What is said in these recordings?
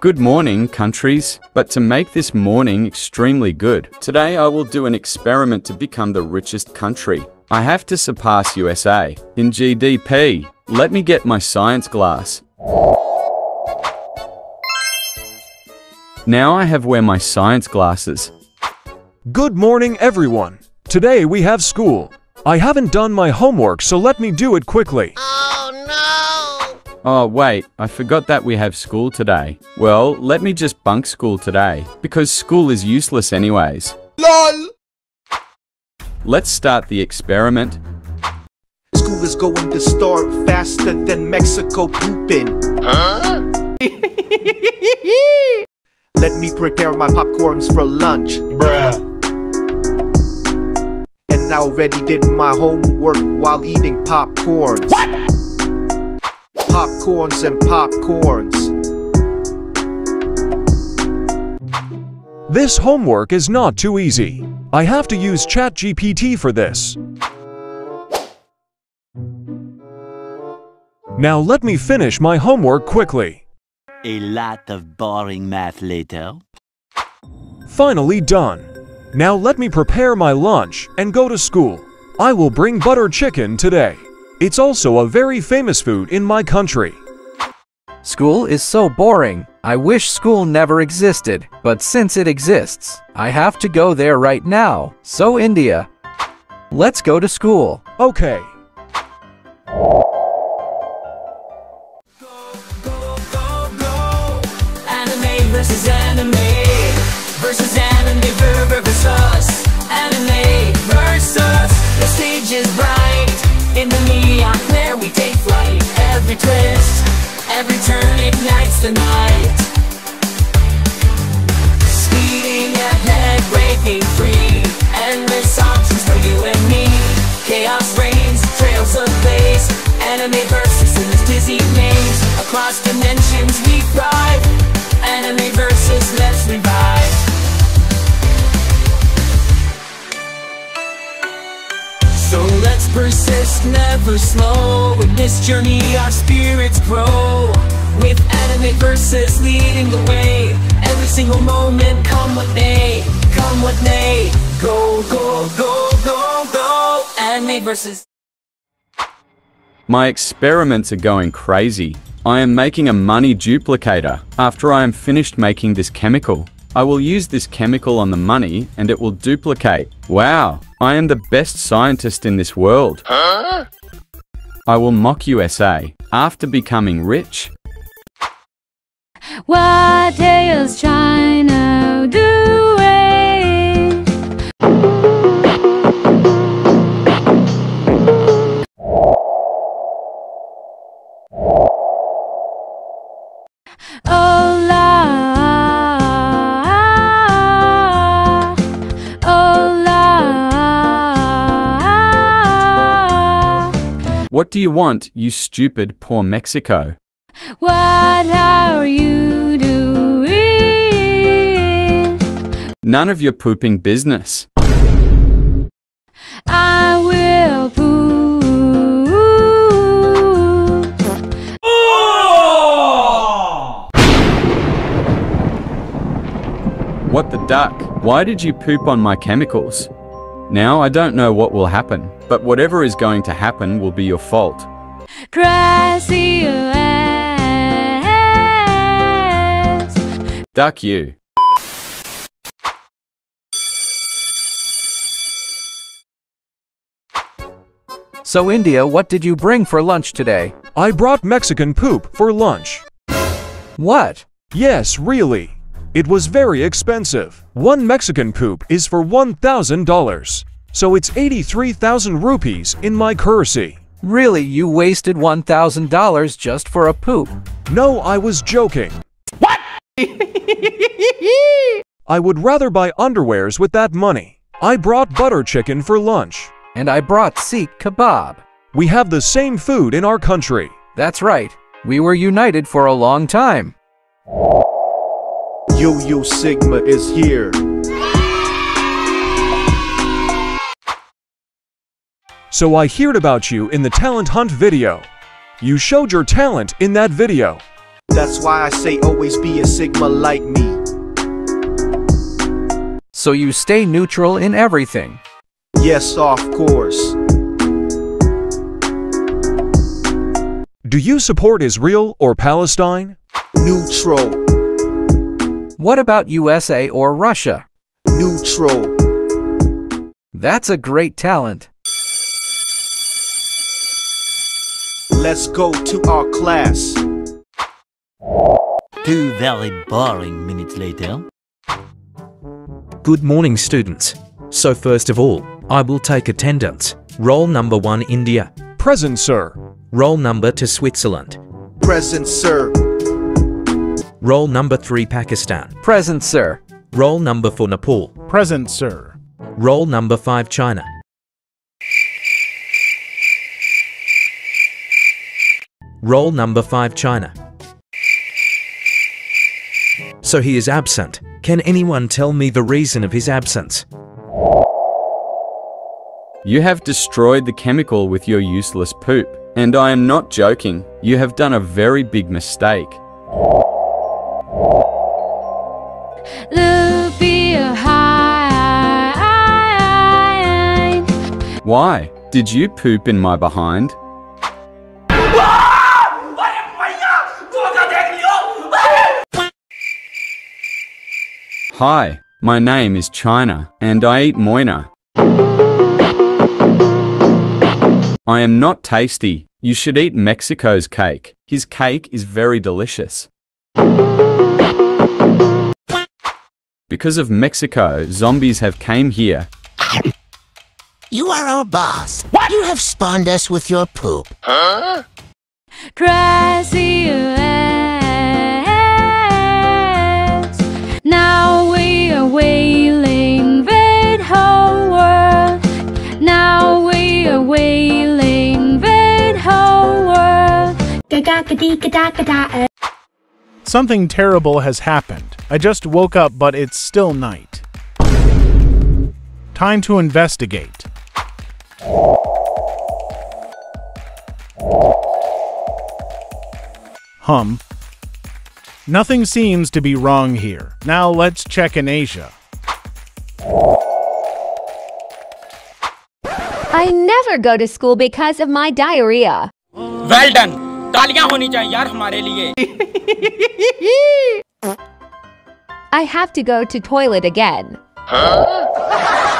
Good morning, countries. But to make this morning extremely good, today I will do an experiment to become the richest country. I have to surpass USA in GDP. Let me get my science glass. Now I have wear my science glasses. Good morning, everyone. Today we have school. I haven't done my homework, so let me do it quickly. Oh, Oh, wait, I forgot that we have school today. Well, let me just bunk school today, because school is useless anyways. LOL! Let's start the experiment. School is going to start faster than Mexico pooping. Huh? Let me prepare my popcorns for lunch. Bruh. And I already did my homework while eating popcorns. What? Popcorns and popcorns. This homework is not too easy. I have to use ChatGPT for this. Now let me finish my homework quickly. A lot of boring math later. Finally done. Now let me prepare my lunch and go to school. I will bring butter chicken today. It's also a very famous food in my country. School is so boring. I wish school never existed, but since it exists, I have to go there right now. So India, let's go to school. Okay. Versus anime versus anime ver- versus anime versus the stage is bright in neon glare we take flight. Every twist every turn ignites the night. Speeding ahead breaking free. Endless options for you and me. Chaos reigns trails of blaze anime versus in this dizzy maze. Across dimensions we thrive. Anime versus let's revive So let's persist, never slow. In this journey our spirits grow. With anime leading the way. Every single moment, come what may Come what may. Go, go, go, go, go. Anime My experiments are going crazy. I am making a money duplicator. After I am finished making this chemical, I will use this chemical on the money and it will duplicate. Wow, I am the best scientist in this world. I will mock USA. After becoming rich, What is China what do you want, you stupid poor Mexico? What are you doing? None of your pooping business. I will poop. What the duck? Why did you poop on my chemicals? Now I don't know what will happen, but whatever is going to happen will be your fault. Press Duck you. So India, what did you bring for lunch today? I brought Mexican poop for lunch. What? Yes, really. It was very expensive. One Mexican poop is for $1,000. So it's 83,000 rupees in my currency. Really, you wasted $1,000 just for a poop. No, I was joking. What? I would rather buy underwears with that money. I brought butter chicken for lunch. And I brought seekh kebab. We have the same food in our country. That's right. We were united for a long time. Yo Yo Sigma is here. So I heard about you in the talent hunt video. You showed your talent in that video. That's why I say always be a Sigma like me. So you stay neutral in everything. Yes, of course. Do you support Israel or Palestine? Neutral. What about USA or Russia? Neutral. That's a great talent. Let's go to our class. Two very boring minutes later. Good morning, students. So, first of all, I will take attendance. Roll number one, India. Present, sir. Roll number to Switzerland. Present, sir. Roll number three, Pakistan. Present, sir. Roll number four, Nepal. Present, sir. Roll number five, China. Roll number five, China. So he is absent. Can anyone tell me the reason of his absence? You have destroyed the chemical with your useless poop. And I am not joking. You have done a very big mistake. Why? Did you poop in my behind? Hi, my name is China, and I eat moina. I am not tasty. You should eat Mexico's cake. His cake is very delicious. Because of Mexico, zombies have came here. You are our boss. You have spawned us with your poop. Crazy Uh. Something terrible has happened. I just woke up, but it's still night. Time to investigate. Hum. Nothing seems to be wrong here. Now let's check in Asia. I never go to school because of my diarrhea. Well done तालियां होनी चाहिए यार हमारे लिए I have to go to toilet again. It's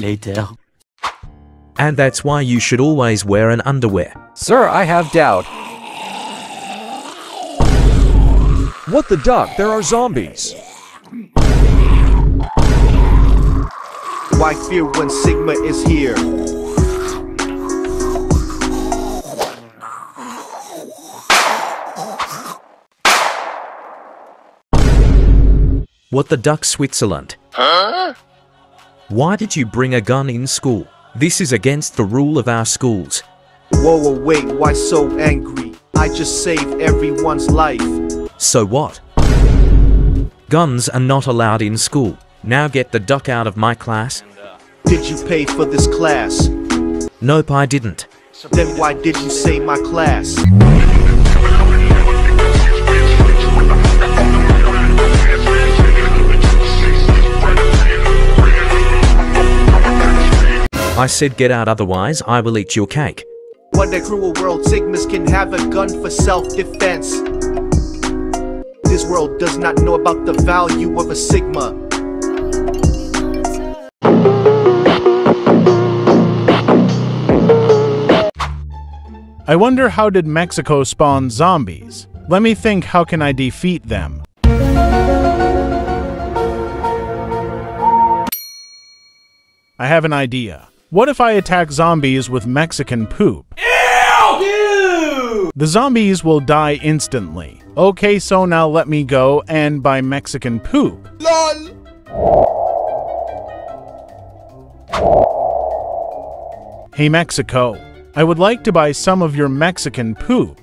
Minutes later. And that's why you should always wear an underwear. Sir, I have doubt. What the duck? There are zombies. Why fear when Sigma is here? What the duck, Switzerland? Why did you bring a gun in school? This is against the rule of our schools. Whoa, whoa, wait, why so angry? I just saved everyone's life. So what? Guns are not allowed in school. Now get the duck out of my class. Did you pay for this class? Nope, I didn't. Then why did you say my class? I said get out, otherwise I will eat your cake. What a cruel world, Sigmas can have a gun for self-defense. This world does not know about the value of a Sigma. I wonder how did Mexico spawn zombies? Let me think how can I defeat them? I have an idea. What if I attack zombies with Mexican poop? Ew! The zombies will die instantly. Okay, so now let me go and buy Mexican poop. Hey Mexico, I would like to buy some of your Mexican poop.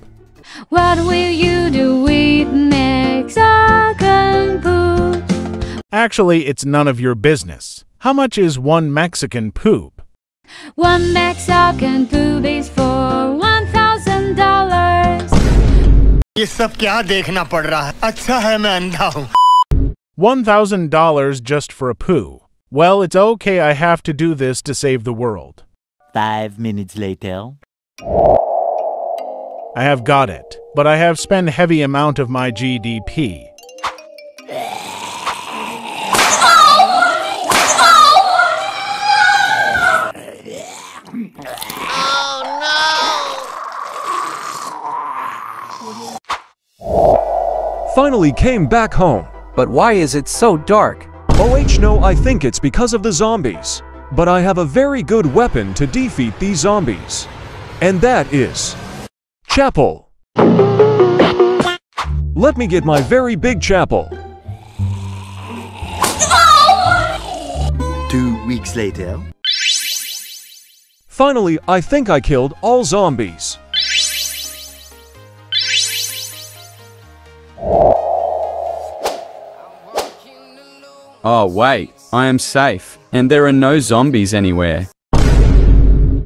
What will you do with Mexican poop? Actually, it's none of your business. How much is one Mexican poop? One Mexican poop is for one thousand dollars. ये सब क्या देखना पड़ रहा है अच्छा है मैं अंधा हूँ $1,000 just for a poo. Well, it's okay, I have to do this to save the world. Five minutes later. I have got it, but I have spent heavy amount of my GDP. Finally came back home. But why is it so dark? OH no, I think it's because of the zombies. But I have a very good weapon to defeat these zombies. And that is... Chappal. Let me get my very big chappal. Two weeks later. Finally, I think I killed all zombies. Oh wait, I am safe, and there are no zombies anywhere.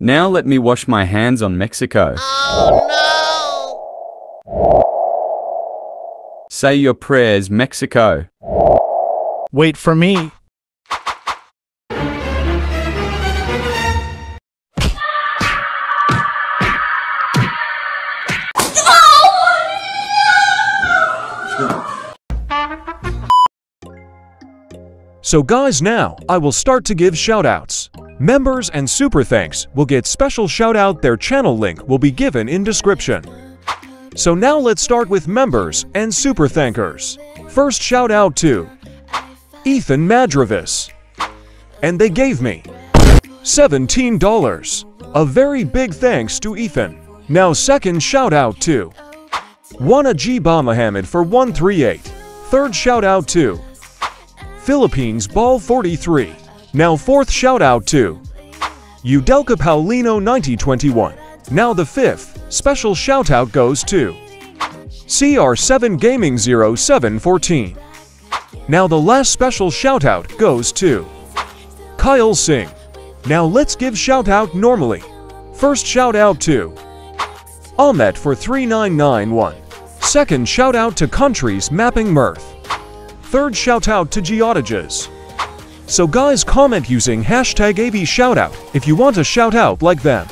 Now let me wash my hands on Mexico. Oh no! Say your prayers, Mexico. Wait for me. So guys now, I will start to give shoutouts. Members and super thanks will get special shoutout their channel link will be given in description. So now let's start with members and super thankers. First shout out to Ethan Madrovis. And they gave me $17. A very big thanks to Ethan. Now second shout out to Wana G. Mohammed for 138. Third shout out to Philippines Ball 43. Now fourth shout out to Udelka Paulino 9021. Now the fifth special shout out goes to CR7 Gaming 0714. Now the last special shout out goes to Kyle Singh. Now let's give shout out normally. First shout out to Ahmet for 3991. Second shout out to Countries Mapping Mirth. Third shout out to Geotages. So guys comment using hashtag AV shoutout if you want a shout out like them.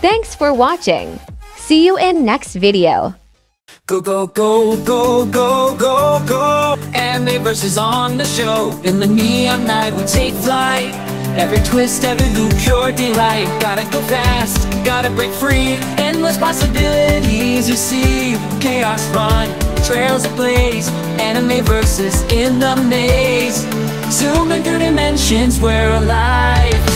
Thanks for watching. See you in next video. Go, go, go, go, go, go, go. Anime versus on the show. In the neon night, we take flight. Every twist, every loop, pure delight. Gotta go fast, gotta break free. Endless possibilities you see. Chaos run, trails ablaze. Anime versus in the maze. Zooming through dimensions, we're alive.